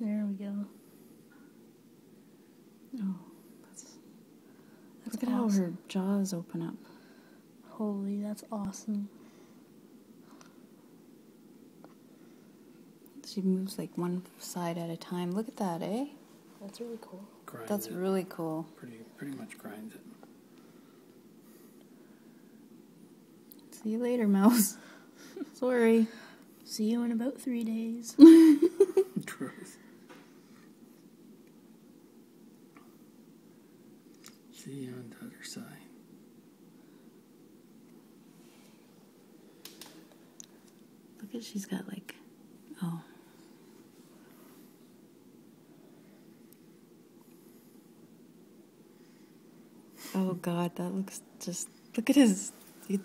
There we go. Oh, that's. That's Look at how her jaws open up. Holy, that's awesome. She moves like one side at a time. Look at that, eh? That's really cool. Grinds That's it. really cool. pretty pretty much grinds it. See you later, mouse. Sorry. See you in about three days. Gross. See you on the other side. Look at she's got like, oh. Oh God, that looks just. Look at his, his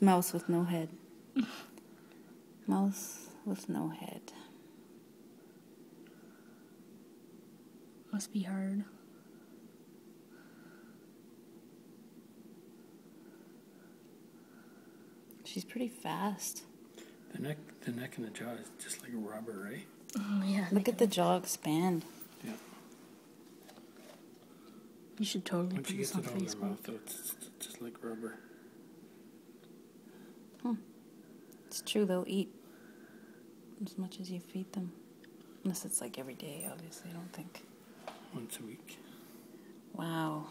mouse with no head. mouse with no head. Must be hard. She's pretty fast. The neck, the neck and the jaw is just like rubber, right? Oh, yeah. Look at the jaw expand. Yeah. You should totally Once put you this get on it on their Facebook. mouth, though, it's it's just like rubber. Hmm. It's true, they'll eat as much as you feed them. Unless it's like every day, obviously, I don't think. Once a week. Wow.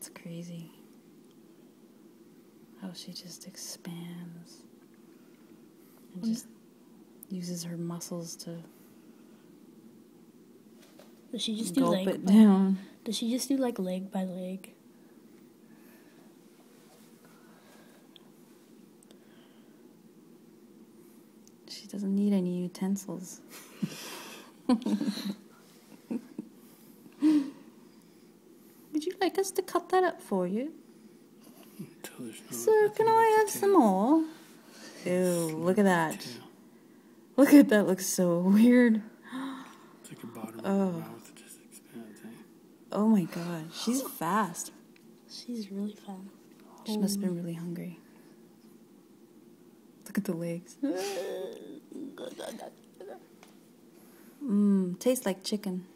That's crazy. How she just expands and mm. just uses her muscles to Does she just do leg? it by- down. Does she just do like leg by leg? She doesn't need any utensils. Would you like us to cut that up for you? Until no Sir, can I have some more? Ew, look at that. Look at that, looks so weird. It's like the bottom Oh. of mouth just expands, eh? Oh my god, she's fast. She's really fast. She must have been really hungry. Look at the legs. Mmm, tastes like chicken.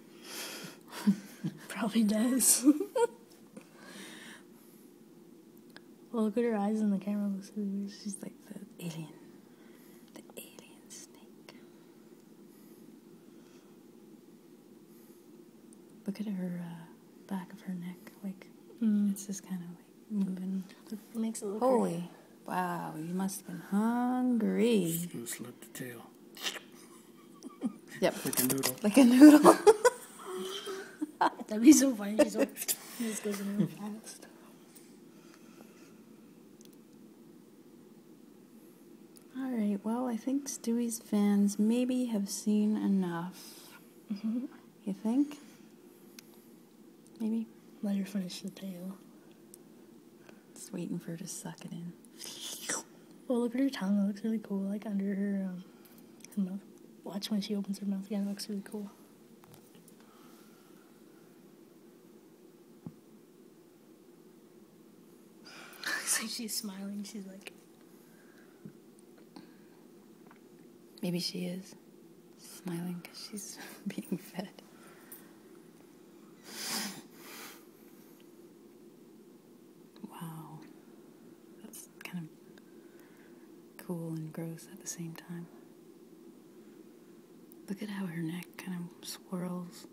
Probably does. well, look at her eyes in the camera. Looks really weird. She's like the alien. The alien snake. Look at her uh, back of her neck. Like, Mm. it's just kind of like moving. It makes it look Holy. Wow, you must have been hungry. Just gonna slip the tail. Yep. Like a noodle. Like a noodle. That'd be so funny. She's like, this goes really fast. All right. Well, I think Stewie's fans maybe have seen enough. You think? Maybe. Let her finish the tail. Just waiting for her to suck it in. Well, look at her tongue. It looks really cool. Like under her, um, her mouth. Watch when she opens her mouth again. It looks really cool. She's smiling. She's like, Maybe she is smiling because she's being fed. Wow. That's kind of cool and gross at the same time. Look at how her neck kind of swirls.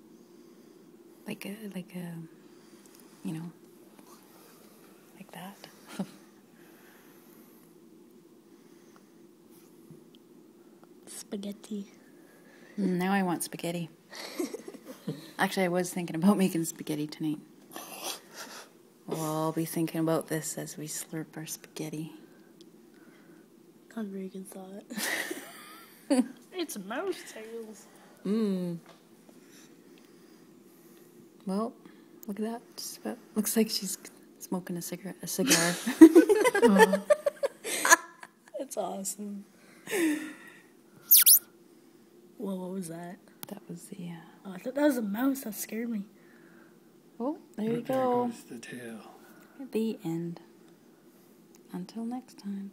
Like a, like a, you know, like that. spaghetti. Mm, now I want spaghetti. Actually, I was thinking about making spaghetti tonight. Well, I'll be thinking about this as we slurp our spaghetti. Not a very good thought. it's mouse tails. Mmm. Well, look at that. Just about, looks like she's smoking a cigarette. A cigar. It's awesome. Whoa, what was that? that was the. Uh... Oh, I thought that was a mouse. That scared me. Oh, there you There go. goes the tail. The end. Until next time.